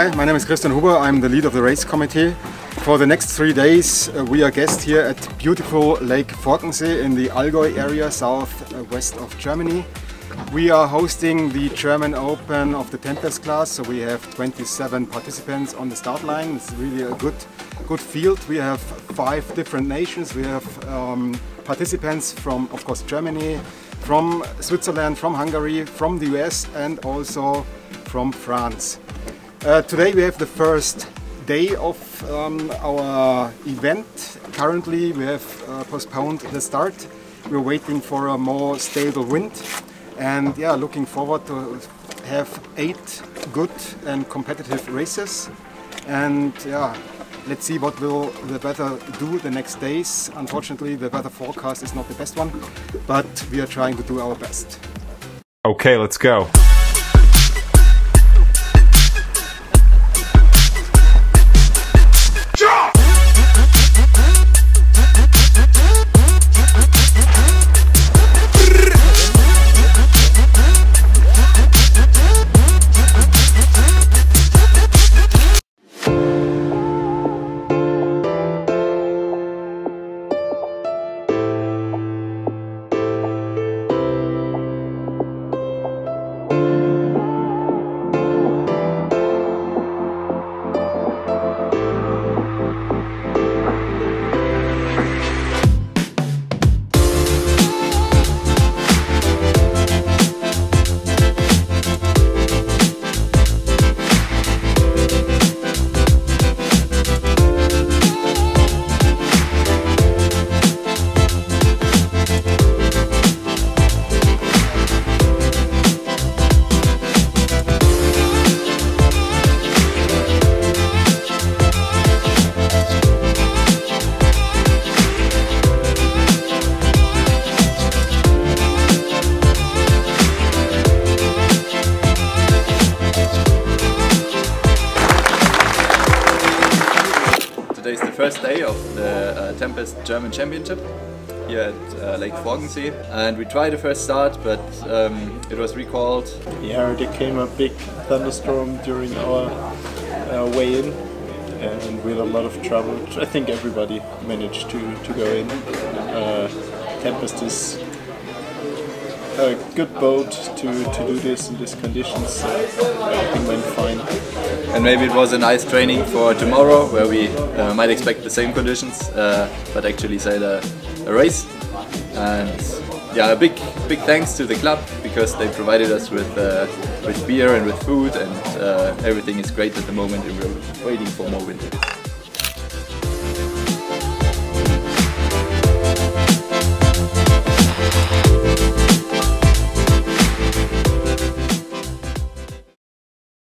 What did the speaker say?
Hi, my name is Christian Huber. I'm the lead of the race committee. For the next three days, uh, we are guests here at beautiful Lake Forggensee in the Allgäu area, southwest of Germany. We are hosting the German Open of the Tempest class, so we have 27 participants on the start line. It's really a good, good field. We have five different nations. We have um, participants from, of course, Germany, from Switzerland, from Hungary, from the US, and also from France. Uh, today we have the first day of um, our event. Currently we have uh, postponed the start. We're waiting for a more stable wind and yeah, looking forward to have eight good and competitive races. And yeah, let's see what will the weather do the next days. Unfortunately, the weather forecast is not the best one, but we are trying to do our best. Okay, let's go. Today is the first day of the uh, Tempest German Championship here at uh, Lake Forggensee and we tried the first start but um, it was recalled. Yeah, there came a big thunderstorm during our uh, way in and we had a lot of trouble. I think everybody managed to, to go in. Uh, Tempest is a good boat to, to do this in these conditions, so everything went fine. And maybe it was a nice training for tomorrow where we uh, might expect the same conditions uh, but actually sail a, a race. And yeah, a big big thanks to the club because they provided us with uh, with beer and with food and uh, everything is great at the moment and we're waiting for more wind.